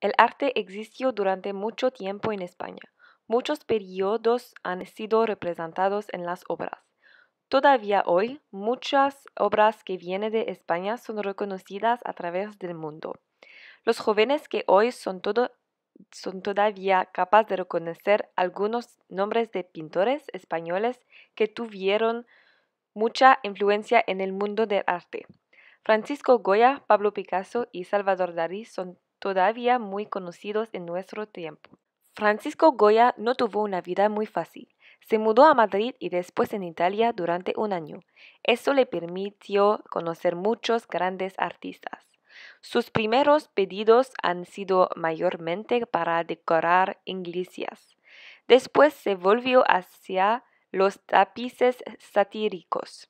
El arte existió durante mucho tiempo en España. Muchos periodos han sido representados en las obras. Todavía hoy, muchas obras que vienen de España son reconocidas a través del mundo. Los jóvenes que hoy son, son todavía capaces de reconocer algunos nombres de pintores españoles que tuvieron mucha influencia en el mundo del arte. Francisco Goya, Pablo Picasso y Salvador Dalí son todavía muy conocidos en nuestro tiempo. Francisco Goya no tuvo una vida muy fácil. Se mudó a Madrid y después en Italia durante un año. Eso le permitió conocer muchos grandes artistas. Sus primeros pedidos han sido mayormente para decorar iglesias. Después se volvió hacia los tapices satíricos.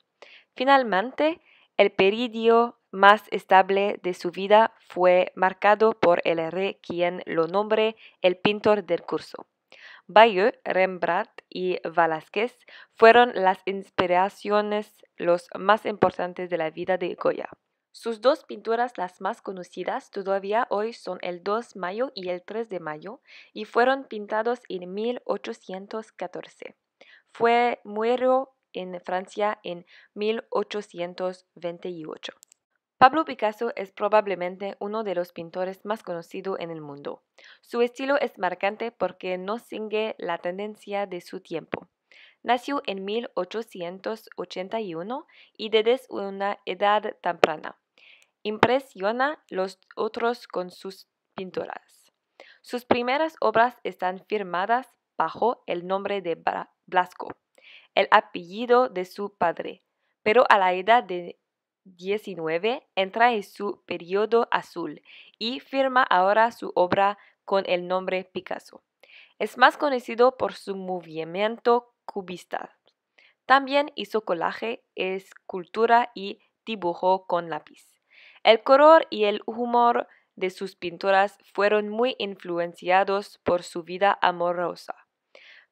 Finalmente, el periodo más estable de su vida fue marcado por el rey quien lo nombró el pintor del curso. Bayeux, Rembrandt y Velázquez fueron las inspiraciones los más importantes de la vida de Goya. Sus dos pinturas las más conocidas todavía hoy son el 2 de mayo y el 3 de mayo y fueron pintados en 1814. Fue muerto en Francia en 1828. Pablo Picasso es probablemente uno de los pintores más conocidos en el mundo. Su estilo es marcante porque no sigue la tendencia de su tiempo. Nació en 1881 y desde una edad temprana. Impresiona los otros con sus pinturas. Sus primeras obras están firmadas bajo el nombre de Blasco, el apellido de su padre, pero a la edad de 19 entra en su periodo azul y firma ahora su obra con el nombre Picasso. Es más conocido por su movimiento cubista. También hizo colaje, escultura y dibujo con lápiz. El color y el humor de sus pinturas fueron muy influenciados por su vida amorosa.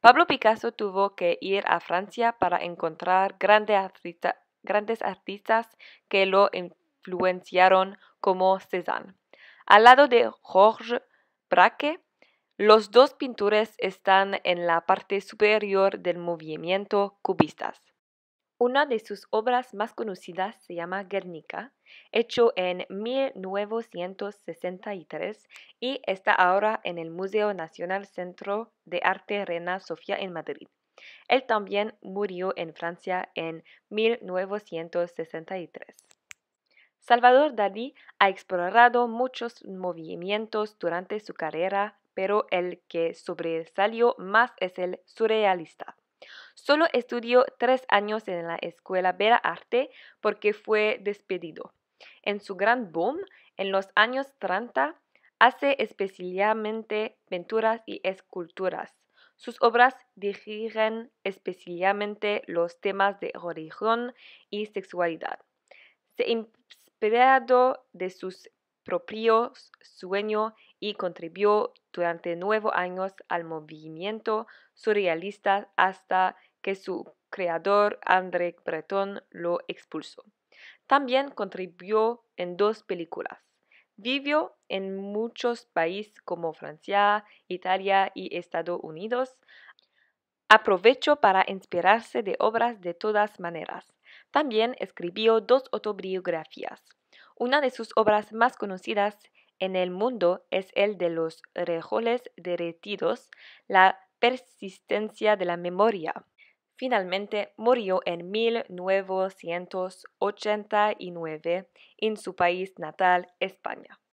Pablo Picasso tuvo que ir a Francia para encontrar grandes grandes artistas que lo influenciaron como Cézanne. Al lado de Georges Braque, los dos pintores están en la parte superior del movimiento cubistas. Una de sus obras más conocidas se llama Guernica, hecho en 1963 y está ahora en el Museo Nacional Centro de Arte Reina Sofía en Madrid. Él también murió en Francia en 1963. Salvador Dalí ha explorado muchos movimientos durante su carrera, pero el que sobresalió más es el surrealista. Solo estudió tres años en la Escuela Bella Arte porque fue despedido. En su gran boom, en los años 30, hace especialmente pinturas y esculturas. Sus obras dirigen especialmente los temas de religión y sexualidad. Se inspirado de sus propios sueños y contribuyó durante nueve años al movimiento surrealista hasta que su creador André Breton lo expulsó. También contribuyó en dos películas. Vivió en muchos países como Francia, Italia y Estados Unidos. Aprovechó para inspirarse de obras de todas maneras. También escribió dos autobiografías. Una de sus obras más conocidas en el mundo es el de los rejoles derretidos, la persistencia de la memoria. Finalmente murió en 1989 en su país natal, España.